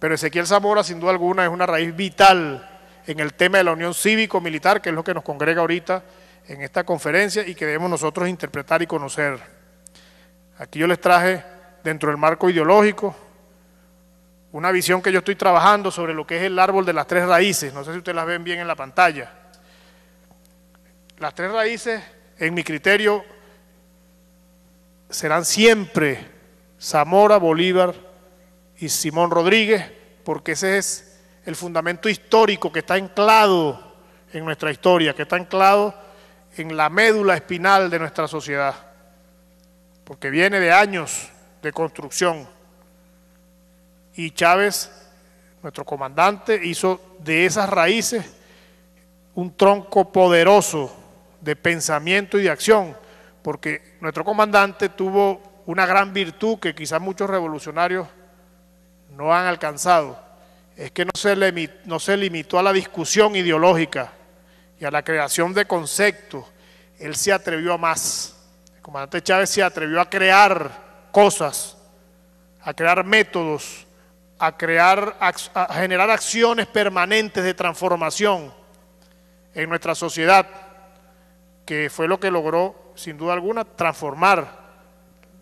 Pero Ezequiel Zamora, sin duda alguna, es una raíz vital en el tema de la unión cívico-militar, que es lo que nos congrega ahorita en esta conferencia y que debemos nosotros interpretar y conocer. Aquí yo les traje, dentro del marco ideológico, una visión que yo estoy trabajando sobre lo que es el árbol de las tres raíces. No sé si ustedes las ven bien en la pantalla. Las tres raíces, en mi criterio, serán siempre Zamora, Bolívar y Simón Rodríguez, porque ese es el fundamento histórico que está anclado en nuestra historia, que está anclado en la médula espinal de nuestra sociedad, porque viene de años de construcción. Y Chávez, nuestro comandante, hizo de esas raíces un tronco poderoso de pensamiento y de acción, porque nuestro comandante tuvo una gran virtud que quizás muchos revolucionarios no han alcanzado, es que no se, limitó a la discusión ideológica y a la creación de conceptos, él se atrevió a más. El comandante Chávez se atrevió a crear cosas, a crear métodos, a crear, a generar acciones permanentes de transformación en nuestra sociedad que fue lo que logró, sin duda alguna, transformar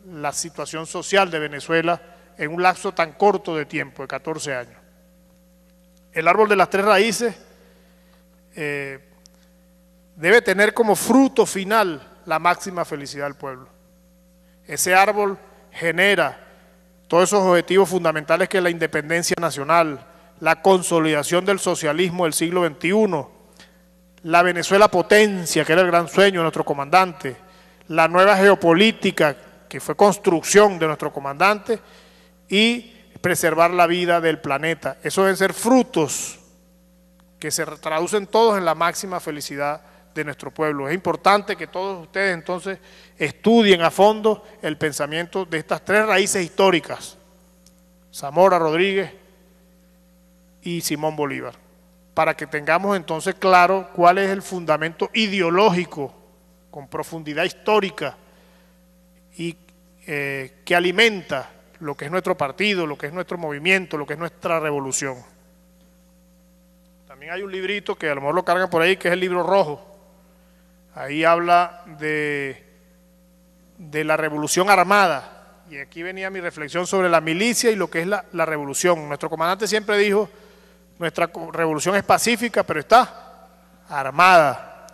la situación social de Venezuela en un lapso tan corto de tiempo, de 14 años. El árbol de las tres raíces eh, debe tener como fruto final la máxima felicidad del pueblo. Ese árbol genera todos esos objetivos fundamentales que la independencia nacional, la consolidación del socialismo del siglo XXI, la Venezuela potencia, que era el gran sueño de nuestro comandante, la nueva geopolítica, que fue construcción de nuestro comandante, y preservar la vida del planeta. Eso deben ser frutos que se traducen todos en la máxima felicidad de nuestro pueblo. Es importante que todos ustedes entonces estudien a fondo el pensamiento de estas tres raíces históricas, Zamora, Rodríguez y Simón Bolívar para que tengamos entonces claro cuál es el fundamento ideológico con profundidad histórica y eh, que alimenta lo que es nuestro partido, lo que es nuestro movimiento, lo que es nuestra revolución. También hay un librito que a lo mejor lo cargan por ahí, que es el libro rojo. Ahí habla de, de la revolución armada. Y aquí venía mi reflexión sobre la milicia y lo que es la, la revolución. Nuestro comandante siempre dijo nuestra revolución es pacífica, pero está armada.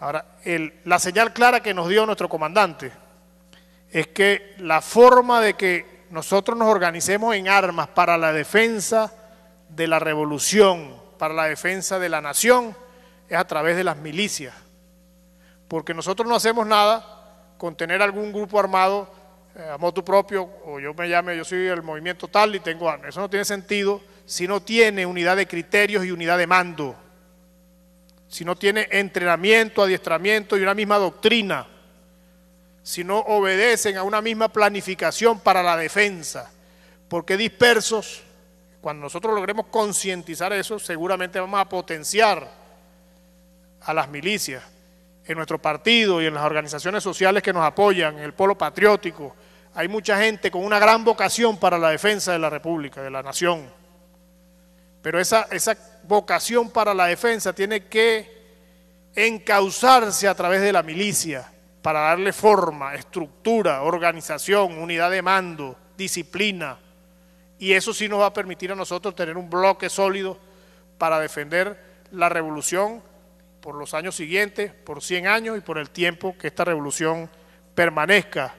Ahora, la señal clara que nos dio nuestro comandante es que la forma de que nosotros nos organicemos en armas para la defensa de la revolución, para la defensa de la nación, es a través de las milicias. Porque nosotros no hacemos nada con tener algún grupo armado eh, a moto propio, o yo me llame, yo soy el movimiento tal y tengo armas. Eso no tiene sentido si no tiene unidad de criterios y unidad de mando, si no tiene entrenamiento, adiestramiento y una misma doctrina, si no obedecen a una misma planificación para la defensa, porque dispersos, cuando nosotros logremos concientizar eso, seguramente vamos a potenciar a las milicias en nuestro partido y en las organizaciones sociales que nos apoyan, en el polo patriótico. Hay mucha gente con una gran vocación para la defensa de la República, de la nación. Pero esa, esa vocación para la defensa tiene que encauzarse a través de la milicia para darle forma, estructura, organización, unidad de mando, disciplina. Y eso sí nos va a permitir a nosotros tener un bloque sólido para defender la revolución por los años siguientes, por 100 años y por el tiempo que esta revolución permanezca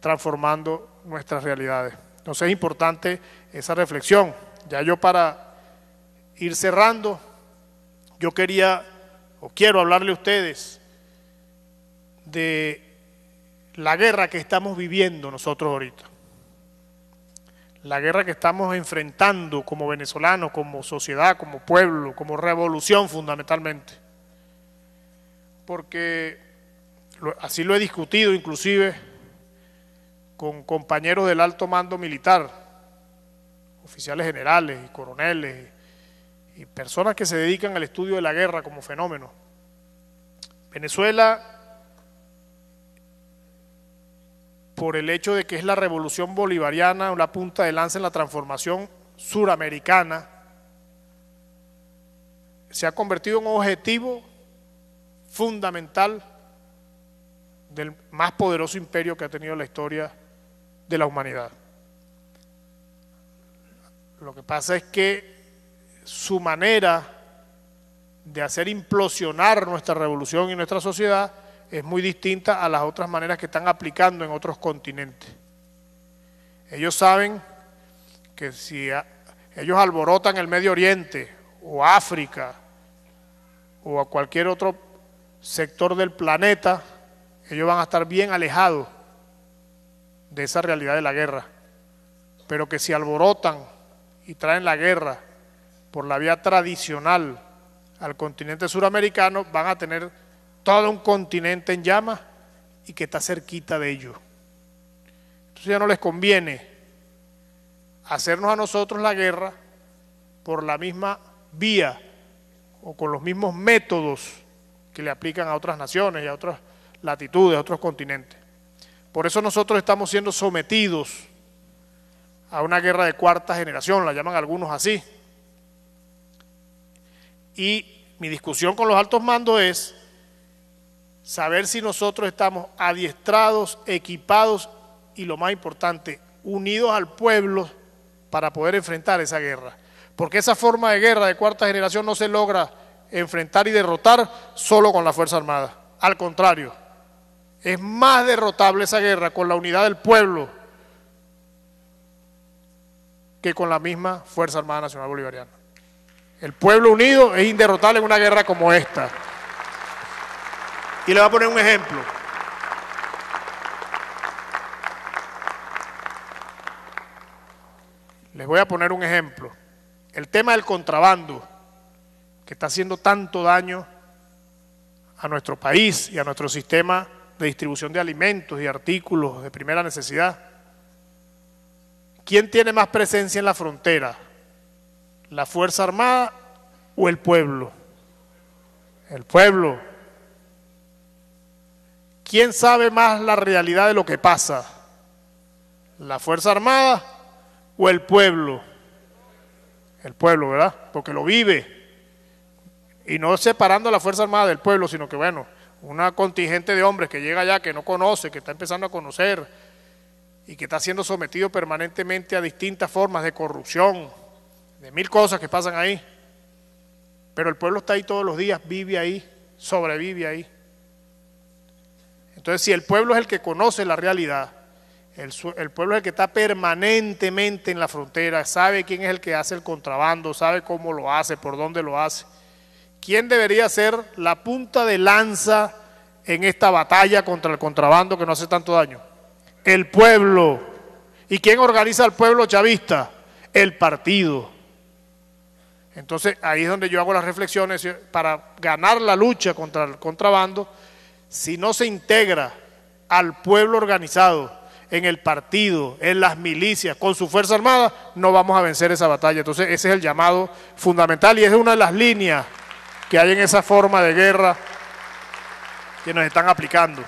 transformando nuestras realidades. Entonces es importante esa reflexión. Ya yo para ir cerrando, yo quería o quiero hablarle a ustedes de la guerra que estamos viviendo nosotros ahorita. La guerra que estamos enfrentando como venezolanos, como sociedad, como pueblo, como revolución fundamentalmente. Porque así lo he discutido inclusive con compañeros del alto mando militar, oficiales generales y coroneles y personas que se dedican al estudio de la guerra como fenómeno. Venezuela, por el hecho de que es la revolución bolivariana, una punta de lanza en la transformación, suramericana se ha convertido en un objetivo fundamental del más poderoso imperio que ha tenido la historia de la humanidad. Lo que pasa es que su manera de hacer implosionar nuestra revolución y nuestra sociedad es muy distinta a las otras maneras que están aplicando en otros continentes. Ellos saben que si ellos alborotan el Medio Oriente o África o a cualquier otro sector del planeta, ellos van a estar bien alejados de esa realidad de la guerra. Pero que si alborotan y traen la guerra por la vía tradicional al continente suramericano, van a tener todo un continente en llamas y que está cerquita de ellos. Entonces ya no les conviene hacernos a nosotros la guerra por la misma vía o con los mismos métodos que le aplican a otras naciones y a otras latitudes, a otros continentes. Por eso nosotros estamos siendo sometidos a una guerra de cuarta generación, la llaman algunos así. Y mi discusión con los altos mandos es saber si nosotros estamos adiestrados, equipados y lo más importante, unidos al pueblo para poder enfrentar esa guerra. Porque esa forma de guerra de cuarta generación no se logra enfrentar y derrotar solo con la Fuerza Armada. Al contrario, es más derrotable esa guerra con la unidad del pueblo que con la misma Fuerza Armada Nacional Bolivariana. El pueblo unido es inderrotable en una guerra como esta. Y le voy a poner un ejemplo. Les voy a poner un ejemplo. El tema del contrabando, que está haciendo tanto daño a nuestro país y a nuestro sistema de distribución de alimentos y artículos de primera necesidad. ¿Quién tiene más presencia en la frontera? ¿La Fuerza Armada o el pueblo? El pueblo. ¿Quién sabe más la realidad de lo que pasa? ¿La Fuerza Armada o el pueblo? El pueblo, ¿verdad? Porque lo vive. Y no separando a la Fuerza Armada del pueblo, sino que, bueno, una contingente de hombres que llega allá, que no conoce, que está empezando a conocer y que está siendo sometido permanentemente a distintas formas de corrupción, de mil cosas que pasan ahí. Pero el pueblo está ahí todos los días, vive ahí, sobrevive ahí. Entonces, si el pueblo es el que conoce la realidad, el, pueblo es el que está permanentemente en la frontera, sabe quién es el que hace el contrabando, sabe cómo lo hace, por dónde lo hace. ¿Quién debería ser la punta de lanza en esta batalla contra el contrabando que no hace tanto daño? El pueblo. ¿Y quién organiza al pueblo chavista? El partido. Entonces ahí es donde yo hago las reflexiones para ganar la lucha contra el contrabando. Si no se integra al pueblo organizado, en el partido, en las milicias, con su Fuerza Armada, no vamos a vencer esa batalla. Entonces ese es el llamado fundamental y es una de las líneas que hay en esa forma de guerra que nos están aplicando.